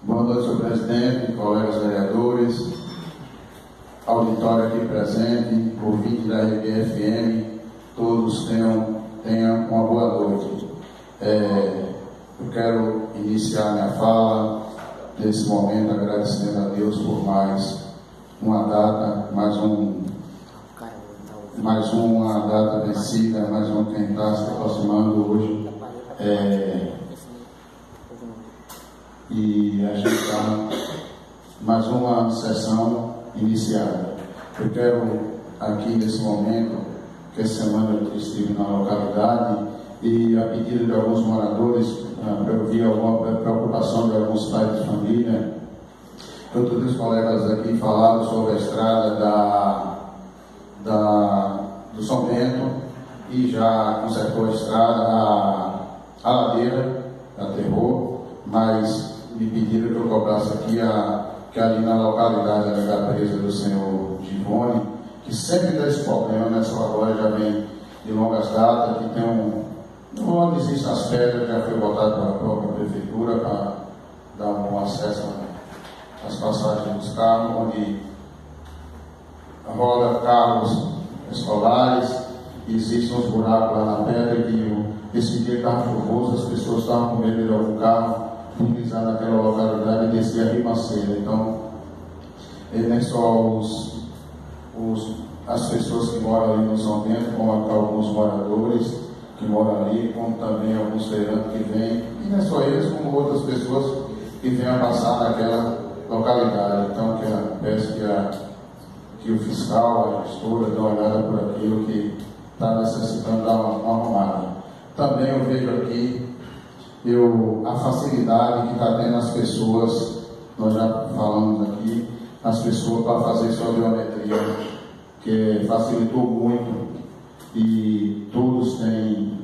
Boa noite, senhor presidente, colegas vereadores, auditório aqui presente, ouvinte da RBFM, todos tenham, tenham uma boa noite. É, eu quero iniciar minha fala nesse momento agradecendo a Deus por mais uma data, mais um mais uma data vencida, mais um está se aproximando hoje. É, e a gente está mais uma sessão iniciada. Eu quero aqui nesse momento, que essa semana eu estive na localidade e a pedido de alguns moradores, ah, para ouvir alguma preocupação de alguns pais de família, todos os colegas aqui falaram sobre a estrada da, da, do São Bento e já consertou a estrada, a, a ladeira da Terror, mas me pediram que eu cobrasse aqui a, que ali na localidade da presa do senhor Givone, que sempre dá esse problema, né? agora já vem de longas datas, que tem um. Onde existem as pedras, já foi voltado para a própria prefeitura para dar um acesso às passagens dos carros, onde roda carros escolares, existem uns buracos lá na pedra que esse dia estava chuvoso, as pessoas estavam com medo de algum carro utilizar naquela localidade e descer a Rimaceira. Então, ele nem só os, os, as pessoas que moram ali no São Bento, como alguns moradores que moram ali, como também alguns feirantes que vêm, e não é só eles, como outras pessoas que vêm a passar naquela localidade. Então, que a, peço que, a, que o fiscal, a gestora, dê uma olhada por aquilo que está necessitando dar uma, uma arrumada. Também eu vejo aqui eu, a facilidade que está tendo as pessoas, nós já falamos aqui, as pessoas para fazer sua biometria, que facilitou muito. E todos têm,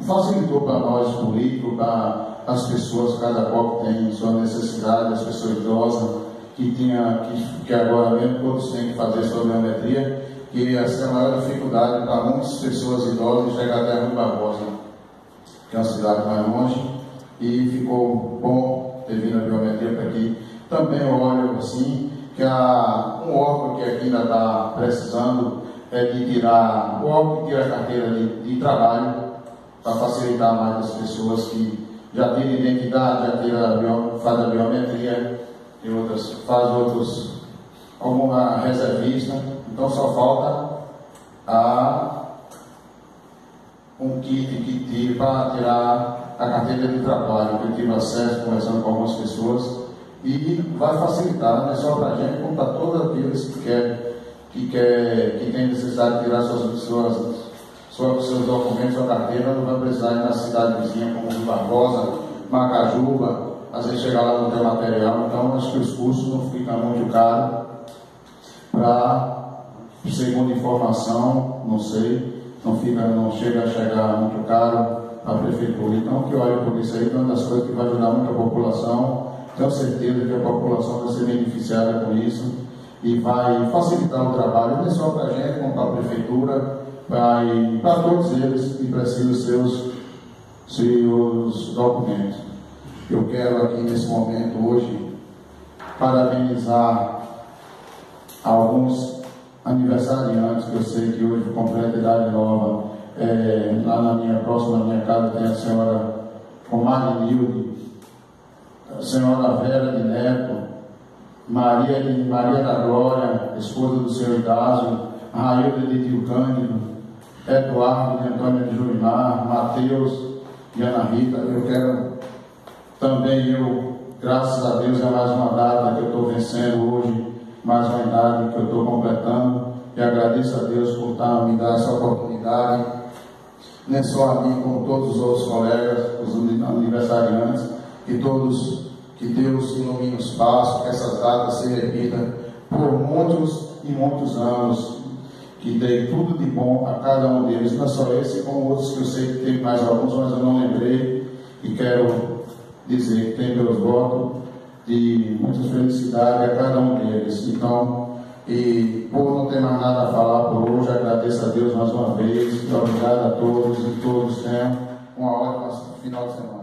facilitou para nós políticos, para as pessoas, cada qual tem sua necessidade, as pessoas idosas, que, tinha, que, que agora mesmo todos têm que fazer sua biometria, que essa é a maior dificuldade para muitas pessoas idosas chegar até a Rui Barbosa que é uma cidade mais longe, e ficou bom ter vindo a biometria para aqui. Também eu olho assim, que há um órgão que aqui ainda está precisando é de tirar, o órgão que tira a carteira de, de trabalho, para facilitar mais as pessoas que já têm identidade, já tira, faz a biometria, e outras, faz outros, alguma reservista, então só falta a um kit que tire para tirar a carteira de trabalho, que eu tive acesso conversando com algumas pessoas, e vai facilitar, não é só para a gente, como para todos aqueles que querem, que, quer, que tem necessidade de tirar suas, suas, suas, seus documentos, sua carteira, não vai precisar ir na cidade vizinha, como Rio Barbosa, Macajuba, às vezes chegar lá não tem material, então acho que os custos não ficam muito caros para, segundo informação, não sei, não, fica, não chega a chegar muito caro à prefeitura. Então, que olhe por isso aí, é uma das coisas que vai ajudar muito a população. Tenho certeza que a população vai ser beneficiada com isso e vai facilitar o trabalho, não é só para a gente, como para a prefeitura, para todos eles que precisam seus, seus documentos. Eu quero aqui nesse momento hoje parabenizar alguns aniversariantes, que eu sei que hoje completa idade nova. É, lá na minha próxima minha casa tem a senhora Omar Nilde, a senhora Vera de Neto, Maria, de, Maria da Glória, esposa do senhor Idásio, Railda de Tio Cândido, Eduardo de Antônio de Julimar, Mateus e Ana Rita. Eu quero também eu, graças a Deus, é mais uma data que eu estou vencendo hoje mais uma idade que eu estou completando e agradeço a Deus por estar, me dar essa oportunidade, não é só a mim, como todos os outros colegas, os aniversariantes, que todos, que Deus ilumine os passos, que essas datas se repitam por muitos e muitos anos, que dê tudo de bom a cada um deles, não é só esse, como outros que eu sei que tem mais alguns, mas eu não lembrei, e quero dizer que tem meus votos de muita felicidade a cada um deles. Então, e por não ter mais nada a falar por hoje, agradeço a Deus mais uma vez. Obrigado a todos e todos tenham uma ótima final de semana.